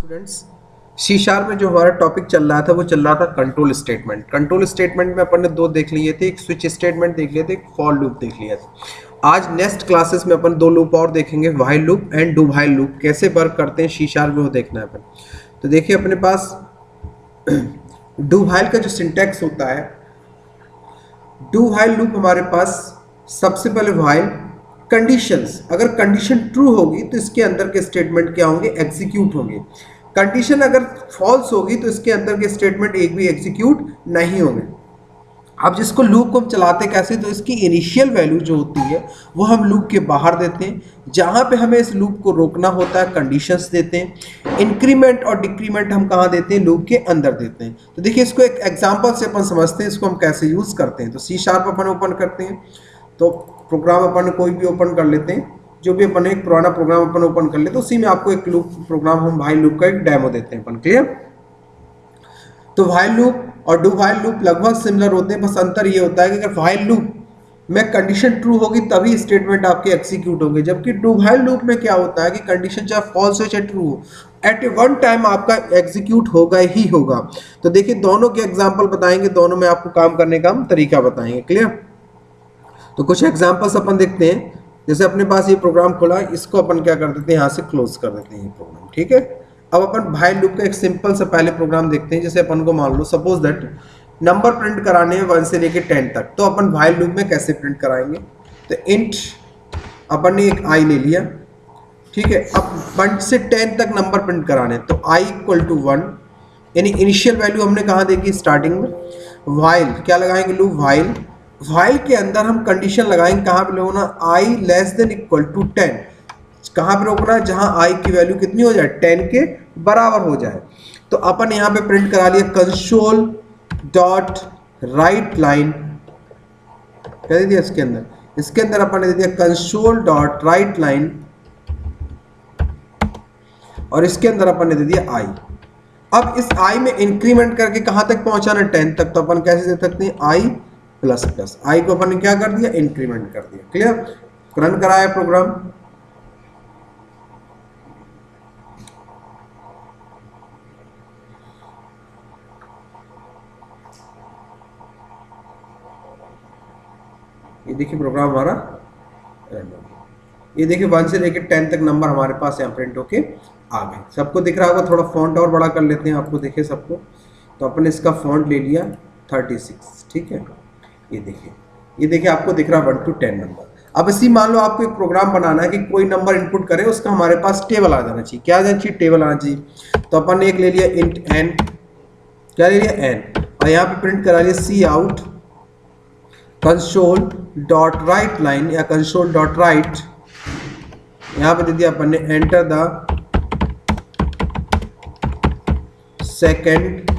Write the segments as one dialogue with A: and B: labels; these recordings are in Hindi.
A: स्टूडेंट्स सी शार्प में जो हमारा टॉपिक चल रहा था, वो चल रहा था कंट्रोल स्टेटमेंट कंट्रोल स्टेटमेंट में अपन ने दो देख लिए थे, एक स्विच स्टेटमेंट देख लिए थे, एक फॉर लूप देख लिया था. आज नेक्स्ट क्लासेस में अपन दो लूप और देखेंगे while loop and do while loop कैसे वर्क करते हैं सी शार्प में वो देखना है अपन. तो देखिए अपने पास डू वाइल का जो सिंटेक्स होता है डू वाइल लूप हमारे पास सबसे पहले वाइल कंडीशंस अगर कंडीशन ट्रू होगी तो इसके अंदर के स्टेटमेंट क्या होंगे? एग्जीक्यूट होंगे। कंडीशन अगर फॉल्स होगी तो इसके अंदर के स्टेटमेंट एक भी एग्जीक्यूट नहीं होंगे। अब जिसको लूप को हम चलाते कैसे तो इसकी इनिशियल वैल्यू जो होती है, वो हम लूप के बाहर देते हैं। जहाँ पे हमें इस लूप को रोकना होता है कंडीशंस देते हैं। इंक्रीमेंट और डिक्रीमेंट हम कहाँ देते हैं? लूप के अंदर देते हैं। तो देखिए, इसको एक एग्जांपल से अपन समझते हैं, इसको हम कैसे यूज़ करते हैं। तो सी शार्प अपन ओपन करते हैं। तो प्रोग्राम अपन कोई भी ओपन कर लेते हैं, जो भी अपन एक पुराना प्रोग्राम अपन ओपन कर लेते हैं, उसी में आपको एक लूप प्रोग्राम हम भाई लूप का एक डेमो देते हैं अपन क्लियर तो वाइल लूप और डू वाइल लूप लगभग सिमिलर होते हैं, बस अंतर ये होता है कि अगर वाइल लूप में कंडीशन ट्रू होगी, तभी स्टेटमेंट आपके एक्सिक्यूट होंगे। जबकि डू वाइल लूप में क्या होता है कि कंडीशन चाहे फॉल्स हो, चाहे ट्रू हो एट वन टाइम आपका एग्जीक्यूट होगा ही होगा। तो देखिए, दोनों के एग्ज़ाम्पल बताएँगे, दोनों में आपको काम करने का हम तरीका बताएँगे क्लियर तो कुछ एग्जाम्पल्स अपन देखते हैं। जैसे अपने पास ये प्रोग्राम खुला, इसको अपन क्या कर देते हैं, यहाँ से क्लोज कर देते हैं ये प्रोग्राम ठीक है? अब अपन भाई लूप का एक सिंपल सा पहले प्रोग्राम देखते हैं। जैसे अपन को मान लो सपोज़ दैट नंबर प्रिंट कराने हैं वन से लेके टेन तक तो अपन भाई लूप में कैसे प्रिंट कराएँगे? तो इंट अपन ने एक आई ले लिया, ठीक है? अब वन से टेन तक नंबर प्रिंट कराने तो आई इक्वल टू वन यानी इनिशियल वैल्यू हमने कहाँ देखी स्टार्टिंग में? वाइल क्या लगाएँगे लूप वाइल वाइल के अंदर हम कंडीशन लगाएँगे, कहाँ पे लोगों i less than equal to ten कहाँ पे रोकना जहाँ आई की वैल्यू कितनी हो जाए टेन के बराबर हो जाए। तो अपन यहाँ पे प्रिंट करा लिया कंसोल डॉट राइट लाइन क्या दे दिया इसके अंदर? इसके अंदर अपन ने दे दिया कंसोल डॉट राइट लाइन और इसके अंदर अपन ने दे दिया आई अब इस आई में इंक्रीमेंट करके कहाँ तक पहुंचाना टेन तक तो अपन कैसे दे सकते हैं? आई प्लस प्लस आई को अपन ने क्या कर दिया? इंक्रीमेंट कर दिया। क्लियर रन कराया प्रोग्राम ये देखिए प्रोग्राम हमारा ये देखिए वन से लेकर टेन तक नंबर हमारे पास यहाँ प्रिंट होके आ गए। सबको दिख रहा होगा, थोड़ा फॉन्ट और बड़ा कर लेते हैं आपको, देखिए सबको। तो अपन इसका फॉन्ट ले लिया थर्टी सिक्स ठीक है? ये देखिए ये देखिए आपको दिख रहा है वन टू टेन नंबर अब इसी मान लो आपको एक प्रोग्राम बनाना है कि कोई नंबर इनपुट करे, उसका हमारे पास टेबल आ जाना चाहिए। क्या आ जाना चाहिए? टेबल आना चाहिए। तो अपन ने एक ले लिया इंट एन क्या ले लिया? एन और यहाँ पे प्रिंट करा लिया c out console dot write line या कंसोल डॉट राइट यहाँ पे दे दिया अपन ने enter the second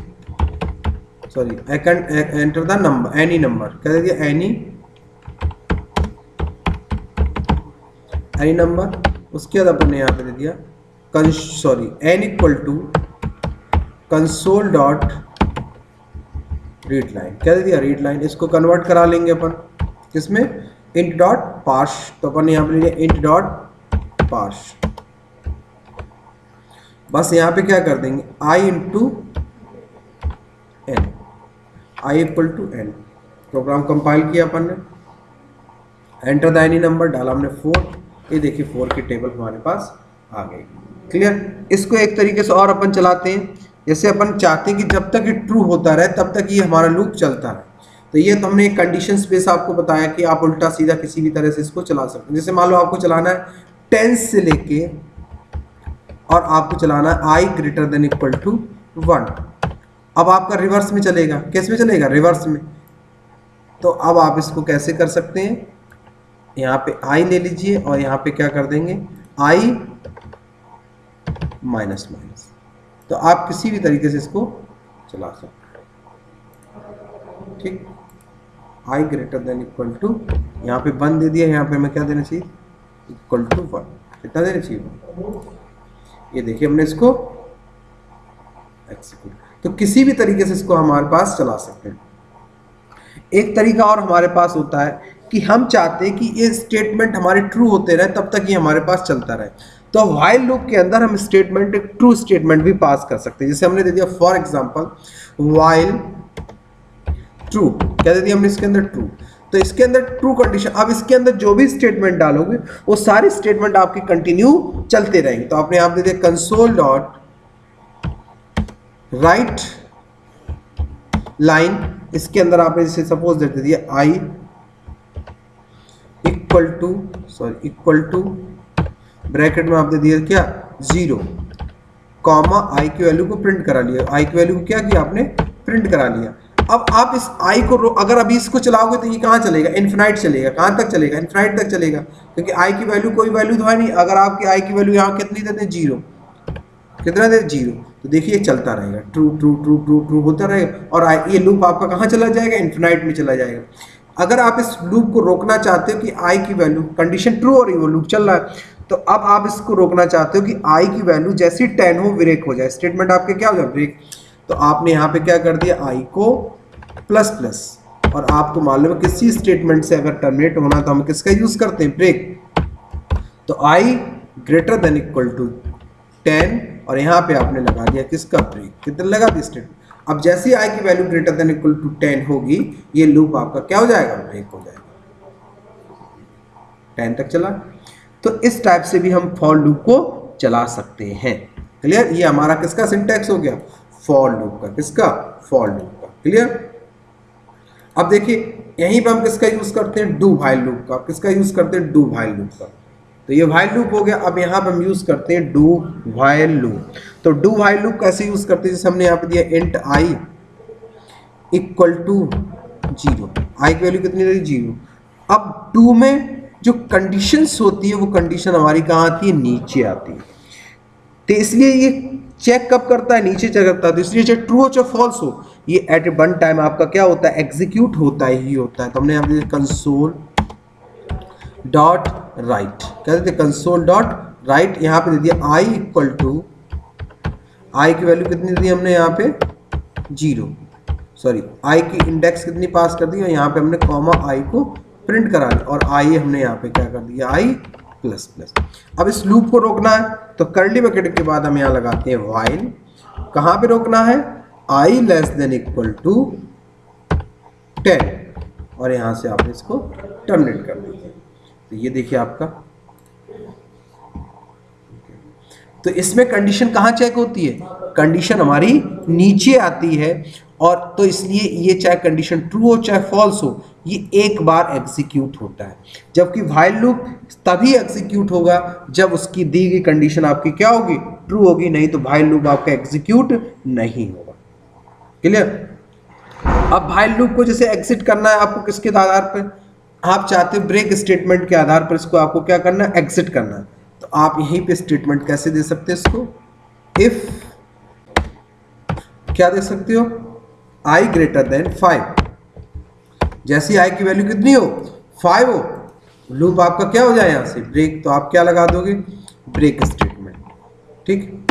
A: sorry I can enter the number any number क्या दे दिया एनी एनी नंबर उसके बाद अपन ने यहाँ पे दे दिया sorry n equal to console dot read line क्या दे दिया रीड लाइन इसको कन्वर्ट करा लेंगे अपन। किसमें? इंट डॉट पाश तो अपन यहाँ पे ले लिया इंट डॉट पाश बस यहाँ पे क्या कर देंगे? I into n i equal to n program compile किया अपन ने। एंटर द एनी नंबर डाला हमने फोर ये देखिए फोर की टेबल हमारे पास आ गई। क्लियर इसको एक तरीके से और अपन चलाते हैं। जैसे अपन चाहते हैं कि जब तक ये ट्रू होता रहे, तब तक ये हमारा लूप चलता रहे। तो ये तो हमने एक कंडीशन स्पेस आपको बताया कि आप उल्टा सीधा किसी भी तरह से इसको चला सकते हैं। जैसे मान लो आपको चलाना है टेंस से लेके और आपको चलाना है i greater than equal to one अब आपका रिवर्स में चलेगा। किसमें चलेगा? रिवर्स में। तो अब आप इसको कैसे कर सकते हैं? यहाँ पे आई ले लीजिए और यहाँ पे क्या कर देंगे? आई माइनस माइनस तो आप किसी भी तरीके से इसको चला सकते ठीक? I greater than equal to यहाँ पे वन दे दिया, यहाँ पे हमें क्या देना चाहिए? इक्वल टू वन कितना देना चाहिए? ये देखिए हमने इसको एक्सिक्यूट तो किसी भी तरीके से इसको हमारे पास चला सकते हैं। एक तरीका और हमारे पास होता है कि हम चाहते हैं कि ये स्टेटमेंट हमारे ट्रू होते रहे, तब तक ये हमारे पास चलता रहे। तो वाइल लूप के अंदर हम स्टेटमेंट एक ट्रू स्टेटमेंट भी पास कर सकते हैं। जैसे हमने दे दिया फॉर एग्जांपल वाइल ट्रू क्या दे दिया हमने इसके अंदर ट्रू तो इसके अंदर ट्रू कंडीशन अब इसके अंदर जो भी स्टेटमेंट डालोगे, वो सारे स्टेटमेंट आपके कंटिन्यू चलते रहेंगे। तो आपने आप दे दिया कंसोल डॉट राइट लाइन इसके अंदर आपने जैसे सपोज़ दे दिया i equal to sorry equal to bracket में आपने दिया क्या? ज़ीरो कॉमा आई की वैल्यू को प्रिंट करा लिया। आई की वैल्यू को क्या किया आपने? प्रिंट करा लिया। अब आप इस आई को अगर अभी इसको चलाओगे तो ये कहाँ चलेगा? इन्फिनाइट चलेगा। कहाँ तक चलेगा? इन्फिनाइट तक चलेगा। क्योंकि आई की वैल्यू कोई वैल्यू तो है नहीं। अगर आपकी आई की वैल्यू यहाँ कितनी देते ज़ीरो कितना देते ज़ीरो तो देखिए चलता रहेगा। True true true true true होता रहेगा और ये लूप आपका कहाँ चला जाएगा? इन्फिनाइट में चला जाएगा। अगर आप इस लूप को रोकना चाहते हो कि आई की वैल्यू कंडीशन ट्रू हो रही वो लूप चल रहा है तो अब आप इसको रोकना चाहते हो कि आई की वैल्यू जैसी टेन हो ब्रेक हो जाए। स्टेटमेंट आपके क्या हो जाए? ब्रेक तो आपने यहाँ पे क्या कर दिया? आई को प्लस प्लस और आपको मालूम है किसी स्टेटमेंट से अगर टर्मिनेट होना तो हम किसका यूज़ करते हैं? ब्रेक तो i greater than equal to ten और यहाँ पे आपने लगा दिया किसका ब्रेक कितने लगा दिया स्टेटमेंट अब जैसे ही आई की value greater than equal to ten होगी, ये लूप आपका क्या हो जाएगा? ब्रेक हो जाएगा। टेन तक चला। तो इस टाइप से भी हम फॉर लूप को चला सकते हैं। क्लियर ये हमारा किसका सिंटेक्स हो गया? फॉर लूप का। किसका? फॉर लूप का। क्लियर अब देखिए, यहीं पे हम किसका यूज़ करते हैं? डू वाइल लूप का। किसका यूज़ करते हैं? डू वाइल लूप का। तो ये वाइल लूप हो गया। अब यहाँ पे हम यूज़ करते हैं डू वाइल लूप तो डू वाइल लूप कैसे यूज़ करते हैं? जैसे हमने यहाँ पे दिया int i equal to zero i की वैल्यू कितनी रही ज़ीरो अब डू में जो कंडीशंस होती है, वो कंडीशन हमारी कहाँ आती है? नीचे आती है। तो इसलिए ये चेक कब करता है? नीचे चेक करता है। तो इसलिए चाहे ट्रू हो चाहे फॉल्स हो, ये एट वन टाइम आपका क्या होता है? एग्जीक्यूट होता ही होता है। तो हमने यहाँ पे कंसोल डॉट राइट क्या देते कंसोल डॉट राइट यहाँ पे दे दिया आई इक्वल टू आई की वैल्यू कितनी दी हमने यहाँ पे? ज़ीरो सॉरी आई की इंडेक्स कितनी पास कर दी और यहाँ पे हमने कॉमा आई को प्रिंट करा और आई हमने यहाँ पे क्या कर दिया? आई प्लस प्लस अब इस लूप को रोकना है तो करली बकेट के बाद हम यहाँ लगाते हैं वाइल कहाँ पे रोकना है? I less than equal to ten और यहाँ से आप इसको टर्मिनेट कर दीजिए तो ये देखिए आपका। तो इसमें कंडीशन कहाँ चेक होती है? कंडीशन हमारी नीचे आती है और तो इसलिए ये चाहे कंडीशन ट्रू हो चाहे फॉल्स हो, ये एक बार एग्जीक्यूट होता है। जबकि वाइल लूप तभी एग्जीक्यूट होगा जब उसकी दी गई कंडीशन आपकी क्या होगी? ट्रू होगी, नहीं तो वाइल लूप आपका एग्जीक्यूट नहीं होगा। क्लियर अब वाइल लूप को जैसे एग्जिट करना है आपको किसके आधार पर? आप चाहते हो ब्रेक स्टेटमेंट के आधार पर इसको आपको क्या करना है? एग्जिट करना है। तो आप यहीं पे स्टेटमेंट कैसे दे सकते हैं इसको? इफ़ क्या दे सकते हो? आई ग्रेटर देन फाइव जैसी आई की वैल्यू कितनी हो? फाइव हो। लूप आपका क्या हो जाए यहाँ से? ब्रेक तो आप क्या लगा दोगे? ब्रेक स्टेटमेंट ठीक?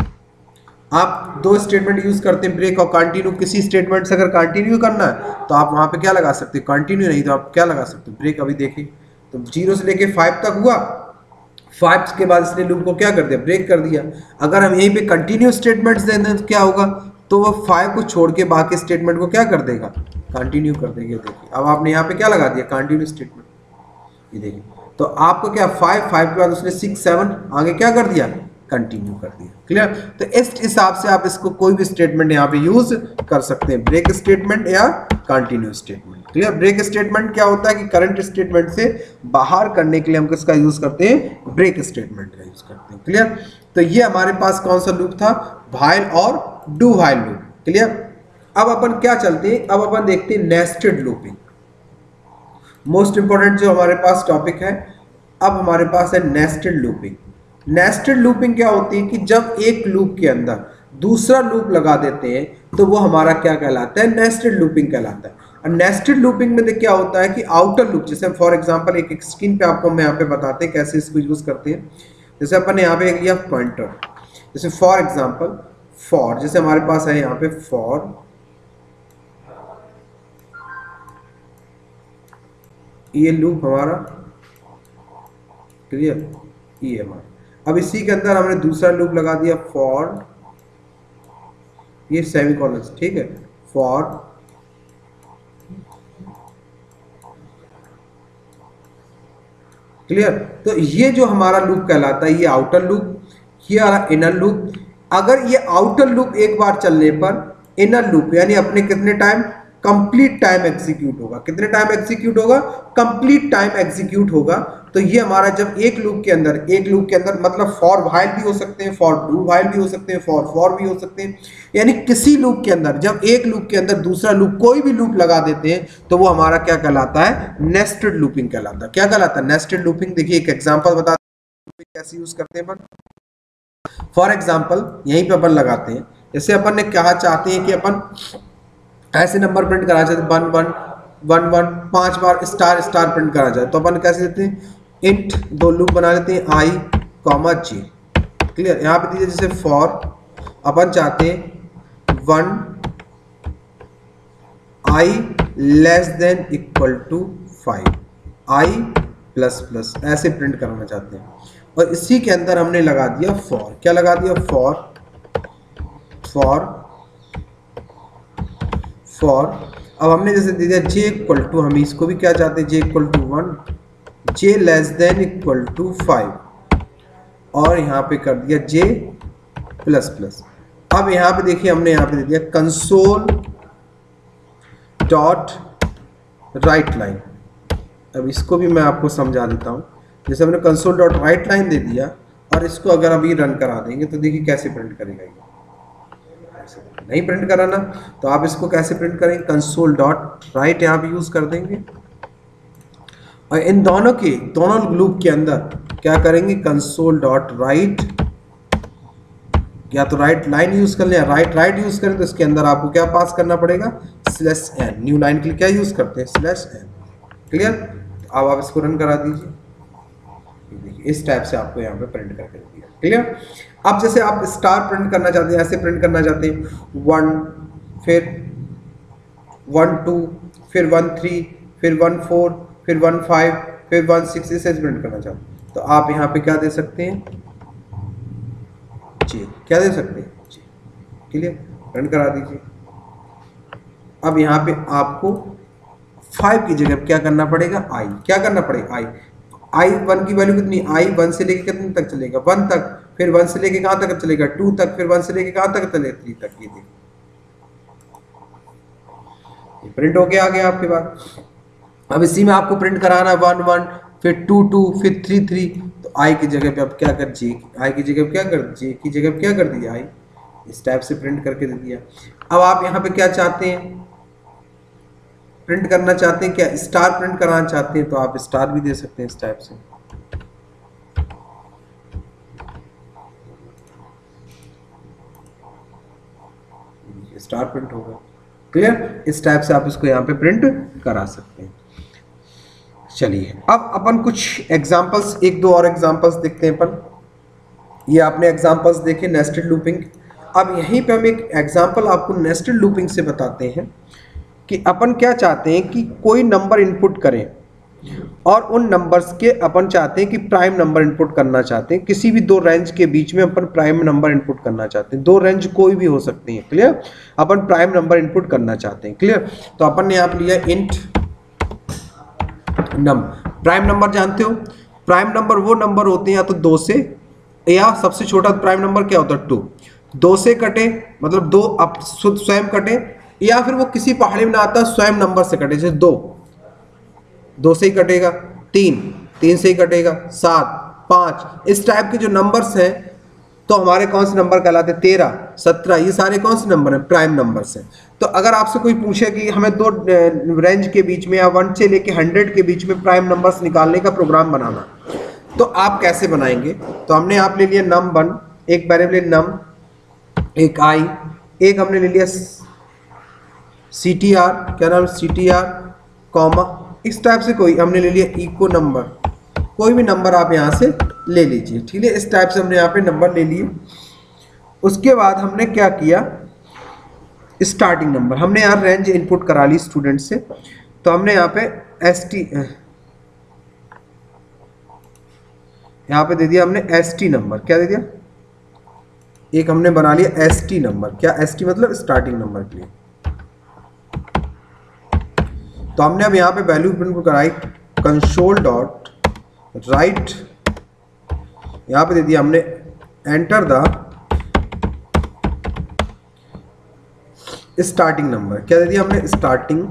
A: आप दो स्टेटमेंट यूज़ करते हैं ब्रेक और कंटिन्यू किसी स्टेटमेंट से अगर कंटिन्यू करना है तो आप वहाँ पे क्या लगा सकते हैं? कंटिन्यू नहीं तो आप क्या लगा सकते हो? ब्रेक अभी देखिए तो ज़ीरो से लेके फाइव तक हुआ। फाइव के बाद इसने लूप को क्या कर दिया? ब्रेक कर दिया। अगर हम यहीं पे कंटिन्यू स्टेटमेंट्स दे, दें तो क्या होगा? तो वो फाइव को छोड़ के बाकी स्टेटमेंट को क्या कर देगा? कंटिन्यू कर देगा। देखिए, अब आपने यहाँ पे क्या लगा दिया? कंटिन्यू स्टेटमेंट ये देखिए तो आपको क्या फाइव फाइव के बाद उसने सिक्स सेवन आगे क्या कर दिया? कंटिन्यू कर दिया। क्लियर तो इस हिसाब से आप इसको कोई भी स्टेटमेंट यहाँ पे यूज़ कर सकते हैं। ब्रेक स्टेटमेंट या continue statement clear break statement क्या होता है कि करंट स्टेटमेंट से बाहर करने के लिए हम किसका यूज़ करते हैं? ब्रेक स्टेटमेंट का यूज़ करते हैं। क्लियर तो ये हमारे पास कौन सा लूप था? वाइल और डू वाइल लूप क्लियर अब अपन क्या चलते हैं? अब अपन देखते हैं नेस्टेड लूपिंग मोस्ट इंपॉर्टेंट जो हमारे पास टॉपिक है, अब हमारे पास है नेस्टेड लूपिंग नेस्टेड लूपिंग क्या होती है कि जब एक लूप के अंदर दूसरा लूप लगा देते हैं तो वो हमारा क्या कहलाता है? नेस्टेड लूपिंग कहलाता है। और नेस्टेड लूपिंग में क्या होता है कि आउटर लूप जैसे फॉर एग्जांपल एक, एक स्क्रीन पे आपको मैं यहाँ पे बताते हैं कैसे इसको यूज़ करते हैं। जैसे अपन यहाँ पे एक लिया पॉइंटर जैसे फॉर एग्जांपल फॉर जैसे हमारे पास है यहाँ पे फॉर ये लूप हमारा क्लियर ये हमारा। अब इसी के अंदर हमने दूसरा लूप लगा दिया फॉर ये सेमी कॉलम ठीक है? फॉर क्लियर तो ये जो हमारा लूप कहलाता है, ये आउटर लूप ये इनर लूप अगर ये आउटर लूप एक बार चलने पर इनर लूप यानी अपने कितने टाइम कंप्लीट टाइम एग्जीक्यूट होगा। कितने टाइम एग्जीक्यूट होगा? कंप्लीट टाइम एग्जीक्यूट होगा। तो ये हमारा जब एक लूप के अंदर, एक लूप के अंदर मतलब फॉर वाइल भी हो सकते हैं फॉर डू वाइल भी हो सकते हैं फॉर फॉर भी हो सकते हैं। यानी किसी लूप के अंदर, जब एक लूप के अंदर दूसरा लूप कोई भी लूप लगा देते हैं तो वो हमारा क्या कहलाता है? नेस्टेड लूपिंग कहलाता है। क्या कहलाता है? नेस्टेड लूपिंग देखिए, एक एग्ज़ाम्पल बता कैसे यूज़ करते हैं फॉर एग्ज़ाम्पल यहीं पे अपन लगाते हैं। जैसे अपन ने कहा, चाहते हैं कि अपन ऐसे नंबर प्रिंट करा चाहते वन वन वन वन, पाँच बार स्टार स्टार प्रिंट करा चाहते तो अपन कैसे देते हैं? इंट दो लूप बना लेते हैं आई कॉमा जी क्लियर यहाँ पे दीजिए जैसे फॉर अपन चाहते हैं, one i less than equal to five i plus plus ऐसे प्रिंट करना चाहते हैं। और इसी के अंदर हमने लगा दिया फॉर क्या लगा दिया? फॉर फॉर फॉर अब हमने जैसे दे दिया जे इक्वल टू हम इसको भी क्या चाहते हैं? J equal to one j less than equal to five और यहाँ पे कर दिया जे प्लस प्लस अब यहाँ पे देखिए, हमने यहाँ पे दे दिया कंसोल डॉट राइट लाइन अब इसको भी मैं आपको समझा देता हूँ। जैसे हमने कंसोल डॉट राइट लाइन दे दिया, और इसको अगर अभी रन करा देंगे तो देखिए कैसे प्रिंट करेगा ये। नहीं प्रिंट कराना तो आप इसको कैसे प्रिंट करेंगे कंसोल डॉट राइट यहाँ पे यूज़ कर देंगे। और इन दोनों के, दोनों लूप के अंदर क्या करेंगे? कंसोल डॉट राइट या तो राइट लाइन यूज़ कर लें राइट राइट यूज़ करें तो इसके अंदर आपको क्या पास करना पड़ेगा? स्लेस एन न्यू लाइन के लिए क्या यूज़ करते हैं? स्लेस एन क्लियर अब आप इसको रन करा दीजिए। इस टाइप से आपको यहाँ पे प्रिंट करके दिया क्लियर अब जैसे आप स्टार प्रिंट करना चाहते हैं, ऐसे प्रिंट करना चाहते हैं वन फिर वन टू फिर वन थ्री फिर वन फोर फिर वन फाइव फिर वन सिक्स इसे प्रिंट करना चाहते तो आप यहाँ पे क्या दे सकते हैं? जी, क्या दे सकते हैं? जी क्लियर प्रिंट करा दीजिए। अब यहाँ पे आपको फाइव की जगह क्या करना पड़ेगा? आई क्या करना पड़ेगा? आई आई वन की वैल्यू कितनी? आई वन से लेके कितने तक चलेगा? वन तक। फिर वन से लेके कहाँ तक चलेगा? टू तक। फिर वन से लेके कहाँ तक चलेगा थ्री तक। ये देखिए प्रिंट हो गया आगे आपके पास। अब इसी में आपको प्रिंट कराना है। वन वन फिर टू टू फिर थ्री थ्री तो आई की जगह पे अब क्या कर? जे आई की जगह क्या कर? जे की जगह क्या कर दिया? आई इस टाइप से प्रिंट करके दे दिया। अब आप यहाँ पे क्या चाहते हैं? प्रिंट करना चाहते हैं क्या? स्टार प्रिंट कराना चाहते हैं तो आप स्टार भी दे सकते हैं इस टाइप से। स्टार प्रिंट होगा। क्लियर? इस टाइप से आप इसको यहाँ पे प्रिंट करा सकते हैं। चलिए, अब अपन कुछ एग्जांपल्स एक दो और एग्जांपल्स देखते हैं अपन। ये आपने एग्जांपल्स देखे नेस्टेड लूपिंग अब यहीं पे हम एक एग्जांपल आपको नेस्टेड लूपिंग से बताते हैं। कि अपन क्या चाहते हैं कि कोई नंबर इनपुट करें और उन नंबर्स के अपन चाहते हैं कि प्राइम नंबर इनपुट करना चाहते हैं। किसी भी दो रेंज के बीच में अपन प्राइम नंबर इनपुट करना चाहते हैं। दो रेंज कोई भी हो सकती है क्लियर अपन प्राइम नंबर इनपुट करना चाहते हैं क्लियर तो अपन ने यहाँ पे लिया इंट नम प्राइम नंबर जानते हो? प्राइम नंबर वो नंबर होते हैं या तो दो से, या सबसे छोटा प्राइम नंबर क्या होता है? टू दो से कटे मतलब दो अब स्वयं कटे या फिर वो किसी पहाड़ी में ना आता स्वयं नंबर से कटे जैसे दो। दो से ही कटेगा। तीन। तीन से ही कटेगा। सात। पाँच। इस टाइप के जो नंबर्स हैं तो हमारे कौन से नंबर कहलाते तेरह, सत्रह। ये सारे कौन से नंबर हैं? प्राइम नंबर्स हैं। तो अगर आपसे कोई पूछे कि हमें दो रेंज के बीच में या वन से लेके हंड्रेड के बीच में प्राइम नंबर्स निकालने का प्रोग्राम बनाना तो आप कैसे बनाएँगे? तो हमने आप ले लिया नम वन एक वेरिएबल नम एक आई एक हमने ले लिया सी टी आर क्या नाम सी टी आर कॉमा इस टाइप से कोई, हमने ले लिया इको नंबर कोई भी नंबर आप यहाँ से ले लीजिए, ठीक है? इस टाइप से हमने यहाँ पे नंबर ले लिए। उसके बाद हमने क्या किया? स्टार्टिंग नंबर हमने यहाँ रेंज इनपुट करा ली स्टूडेंट से। तो हमने यहाँ पे एस टी यहाँ पे दे दिया हमने एस टी नंबर क्या दे दिया? एक हमने बना लिया एस टी नंबर क्या एस टी मतलब स्टार्टिंग नंबर के लिए? तो हमने अब यहाँ पे वैल्यू प्रिंट कराई कंसोल डॉट राइट यहाँ पे दे दिया हमने एंटर द स्टार्टिंग नंबर क्या दे दिया हमने? स्टार्टिंग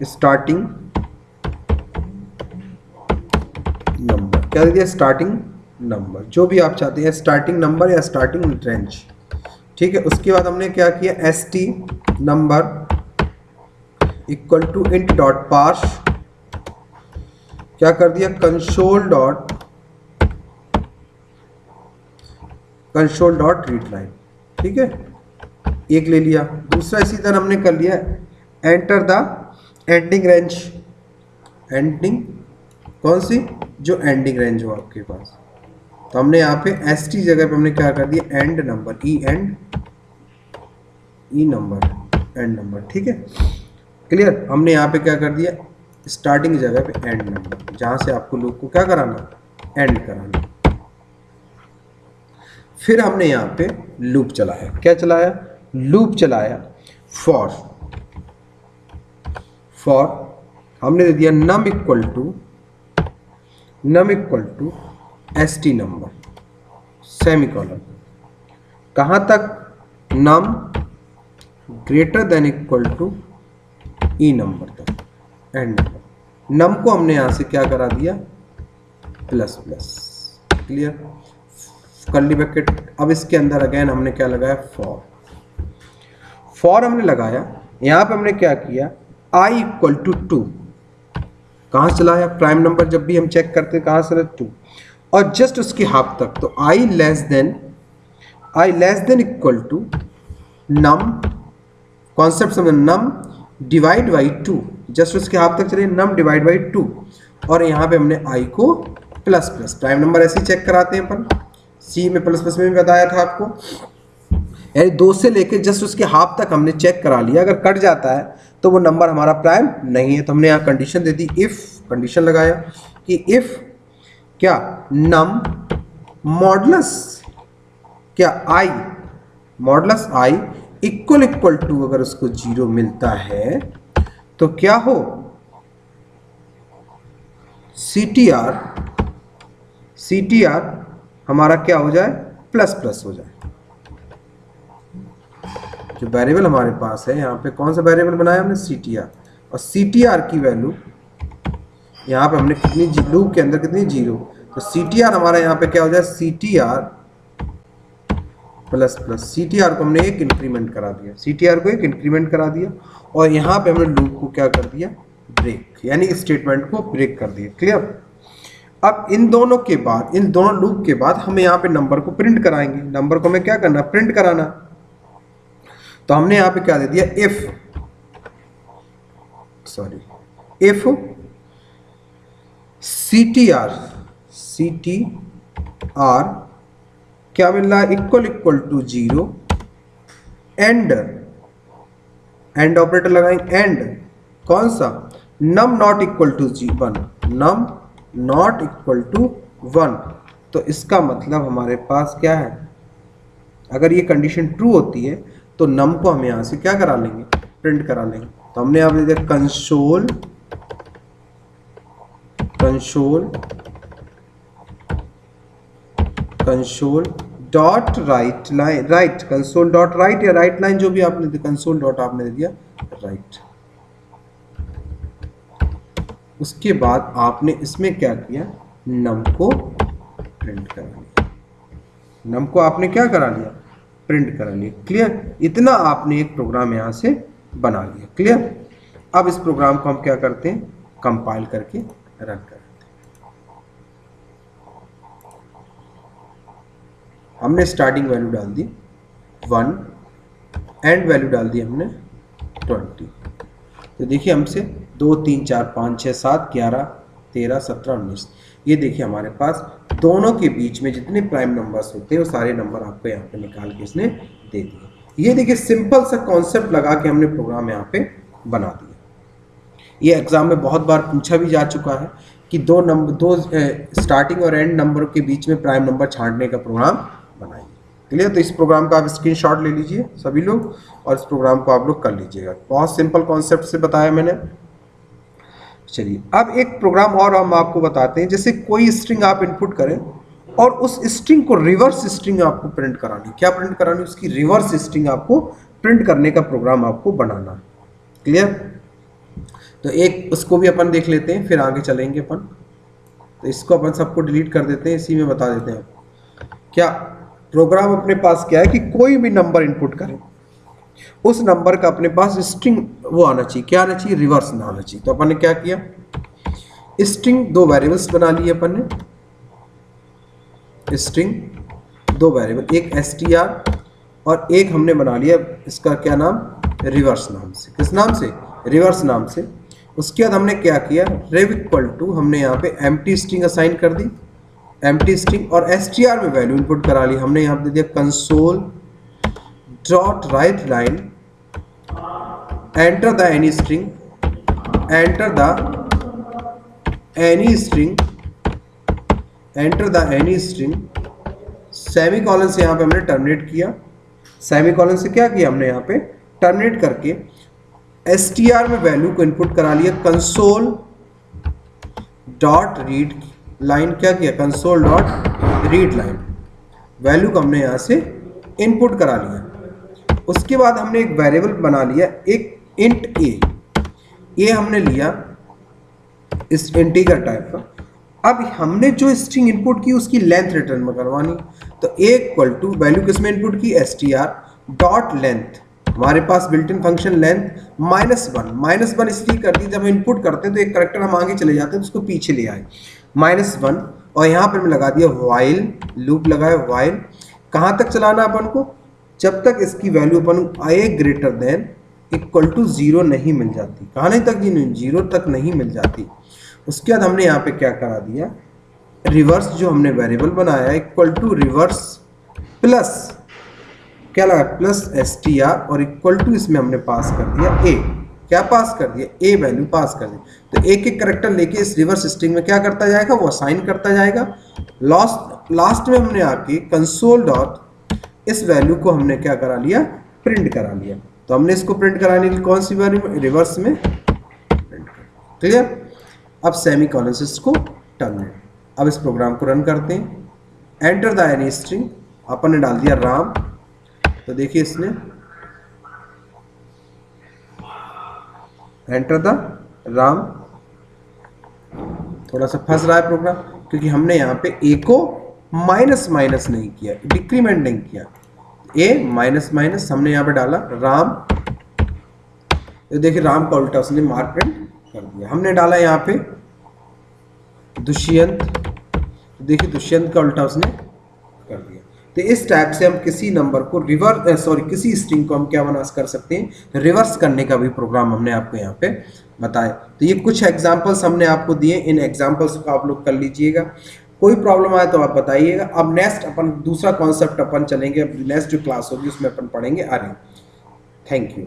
A: स्टार्टिंग नंबर क्या दे दिया? स्टार्टिंग नंबर जो भी आप चाहते हैं स्टार्टिंग नंबर या स्टार्टिंग रेंज ठीक है, उसके बाद हमने क्या किया? S T number equal to int dot parse. क्या कर दिया? Console dot console dot read line. ठीक है? एक ले लिया। दूसरा इसी तरह हमने कर लिया enter the ending range ending कौन सी? जो एंडिंग रेंज हो आपके पास। तो हमने यहाँ पे एस टी जगह पे हमने क्या कर दिया? End number E end E number end number ठीक है? क्लियर हमने यहाँ पे क्या कर दिया? स्टार्टिंग जगह पे एंड नंबर जहाँ से आपको लूप को क्या कराना एंड कराना फिर हमने यहाँ पे लूप चलाया। क्या चलाया? लूप चलाया। फॉर फॉर हमने दे दिया num equal to num equal to S T number semicolon कहाँ तक? Num greater than equal to E number तक। एंड नंबर नम को हमने यहाँ से क्या करा दिया? Plus plus clear curly bracket अब इसके अंदर अगेन हमने क्या लगाया? फॉर फॉर हमने लगाया। यहाँ पे हमने क्या किया? आई इक्वल टू टू कहाँ से लाया? प्राइम नंबर जब भी हम चेक करते हैं, कहाँ से टू और जस्ट उसके हाफ़ तक। तो i less than i less than equal to num concept समझ num divide by two just उसके हाफ़ तक चले नम डिवाइड बाई टू और यहाँ पे हमने आई को प्लस प्लस प्राइम नंबर ऐसे ही चेक कराते हैं अपन. सी में प्लस प्लस में भी बताया था आपको. यानी दो से लेके जस्ट उसके हाफ़ तक हमने चेक करा लिया. अगर कट जाता है तो वो नंबर हमारा प्राइम नहीं है. तो हमने यहाँ कंडीशन दे दी इफ़ कंडीशन लगाया कि इफ़ क्या? नम मॉडलस क्या? I modulus i equal equal to अगर उसको ज़ीरो मिलता है तो क्या हो? C T R C T R हमारा क्या हो जाए? प्लस प्लस हो जाए। जो वेरिएबल हमारे पास है, यहाँ पे कौन सा वेरिएबल बनाया हमने? सी टी आर और सी टी आर की वैल्यू यहाँ पे हमने कितनी लूप के अंदर कितनी ज़ीरो? तो सी टी आर हमारा यहाँ पे क्या हो जाए? C T R plus plus C T R को हमने एक इंक्रीमेंट करा दिया। सी टी आर को एक इंक्रीमेंट करा दिया और यहाँ पे हमने लूप को क्या कर दिया? ब्रेक यानी स्टेटमेंट को ब्रेक कर दिया। क्लियर अब इन दोनों के बाद, इन दोनों लूप के बाद हमें यहाँ पे नंबर को प्रिंट कराएँगे। नंबर को हमें क्या करना? प्रिंट कराना। तो हमने यहाँ पे क्या दे दिया? If sorry if C T R C T R क्या मिल रहा है? Equal equal to zero and and operator लगाएँगे एंड कौन सा? Num not equal to G one num not equal to one तो इसका मतलब हमारे पास क्या है? अगर ये कंडीशन ट्रू होती है तो नम को हम यहाँ से क्या करा लेंगे? प्रिंट करा लेंगे। तो हमने पर दिया console console console dot write line, write console dot write या राइट लाइन जो भी आपने कंसोल डॉट आपने दिया राइट उसके बाद आपने इसमें क्या किया? नम को प्रिंट करा लिया। नम को आपने क्या करा लिया? प्रिंट करा लिया। क्लियर इतना आपने एक प्रोग्राम यहाँ से बना लिया। क्लियर अब इस प्रोग्राम को हम क्या करते हैं? कंपाइल करके रन करते हैं हमने स्टार्टिंग वैल्यू डाल दी वन एंड वैल्यू डाल दी हमने ट्वेंटी तो देखिए हमसे दो, तीन, चार, पाँच छः सात, ग्यारह, तेरह, सत्रह, उन्नीस. ये देखिए हमारे पास दोनों के बीच में जितने प्राइम नंबर्स होते हैं, वो सारे नंबर आपको यहाँ पे निकाल के इसने दे दिए. ये देखिए सिंपल सा कॉन्सेप्ट लगा के हमने प्रोग्राम यहाँ पे बना दिया. ये एग्ज़ाम में बहुत बार पूछा भी जा चुका है कि दो नंबर दो स्टार्टिंग और एंड नंबर के बीच में प्राइम नंबर छांटने का प्रोग्राम क्लियर? तो इस प्रोग्राम का आप स्क्रीनशॉट ले लीजिए सभी लोग और इस प्रोग्राम को आप लोग कर लीजिएगा। बहुत सिंपल कॉन्सेप्ट से बताया मैंने। चलिए, अब एक प्रोग्राम और हम आपको बताते हैं। जैसे कोई स्ट्रिंग आप इनपुट करें और उस स्ट्रिंग को रिवर्स स्ट्रिंग आपको प्रिंट करानी। क्या प्रिंट करानी? उसकी रिवर्स स्ट्रिंग आपको प्रिंट करने का प्रोग्राम आपको बनाना। क्लियर? तो एक, उसको भी अपन देख लेते हैं, फिर आगे चलेंगे अपन। तो इसको अपन सबको डिलीट कर देते हैं, इसी में बता देते हैं क्या? प्रोग्राम अपने पास क्या है कि कोई भी नंबर इनपुट करें। उस नंबर का अपने पास स्ट्रिंग वो आना चाहिए। क्या आना चाहिए? रिवर्स ना आना चाहिए। तो अपन ने क्या किया? स्ट्रिंग दो वेरिएबल्स बना लिए अपन ने। स्ट्रिंग दो वेरिएबल, एक एस और एक हमने बना लिया इसका क्या नाम? रिवर्स नाम से। किस नाम से? रिवर्स नाम से। उसके बाद हमने क्या किया? रेव इक्वल टू हमने यहाँ पे एम स्ट्रिंग असाइन कर दी। एम स्ट्रिंग और एस में वैल्यू इनपुट करा ली। हमने यहाँ पे दे दिया console dot write line enter the any string enter the any string enter the any string semicolon से यहाँ पे हमने टर्मिनेट किया। सेमी कॉलन से क्या किया हमने यहाँ पे? टर्मिनेट करके एस में वैल्यू को इनपुट करा लिया। कंसोल डॉट रीड लाइन क्या किया? Console dot read line value को हमने यहाँ से इनपुट करा लिया। उसके बाद हमने एक वेरिएबल बना लिया, एक इंट ए ये हमने लिया इस इंटीगर टाइप का। अब हमने जो स्ट्रिंग इनपुट की, उसकी लेंथ रिटर्न में करवानी। तो ए इक्वल टू वैल्यू किसमें इनपुट की? S T R dot length हमारे पास built in function length minus one minus one इसलिए कर दी, जब हम इनपुट करते हैं तो एक करेक्टर हम आगे चले जाते हैं तो उसको पीछे ले आए। माइनस वन, और यहाँ पर मैं लगा दिया वाइल लूप लगाया वाइल कहाँ तक चलाना अपन को? जब तक इसकी value upon A greater than equal to zero नहीं मिल जाती। कहाँ नहीं तक ज़ीरो तक नहीं मिल जाती। उसके बाद हमने यहाँ पे क्या करा दिया? रिवर्स जो हमने वेरिएबल बनाया इक्वल टू रिवर्स प्लस क्या लगा? प्लस एस टी आर और इक्वल टू इसमें हमने पास कर दिया ए क्या पास कर दिया? ए वैल्यू पास कर दी तो एक एक करेक्टर लेके इस रिवर्स स्ट्रिंग में क्या करता जाएगा? वो असाइन करता जाएगा। लास्ट लास्ट में हमने आके कंसोल डॉट इस वैल्यू को हमने क्या करा लिया? प्रिंट करा लिया। तो हमने इसको प्रिंट कराने की कौन सी वैल्यू रिवर्स में। क्लियर अब सेमी कॉलेंसिस को टर्मिनेट अब इस प्रोग्राम को रन करते हैं। एंटर द एनी स्ट्रिंग अपन ने डाल दिया राम। तो देखिए इसने एंटर द राम थोड़ा सा फंस रहा है प्रोग्राम क्योंकि हमने यहाँ पे ए को माइनस माइनस नहीं किया डिक्रीमेंट नहीं किया। ए माइनस माइनस हमने यहाँ पे डाला राम तो देखिए राम का उल्टा उसने मार्क प्रिंट कर दिया। हमने डाला यहाँ पे दुष्यंत। देखिए दुष्यंत का उल्टा उसने तो इस टाइप से हम किसी नंबर को रिवर्स सॉरी किसी स्ट्रिंग को हम क्या बना कर सकते हैं? रिवर्स करने का भी प्रोग्राम हमने आपको यहाँ पे बताया। तो ये कुछ एग्जाम्पल्स हमने आपको दिए। इन एग्जाम्पल्स को आप लोग कर लीजिएगा। कोई प्रॉब्लम आए तो आप बताइएगा। अब नेक्स्ट अपन, दूसरा कॉन्सेप्ट अपन चलेंगे। नेक्स्ट जो क्लास होगी, उसमें अपन पढ़ेंगे। अरे थैंक यू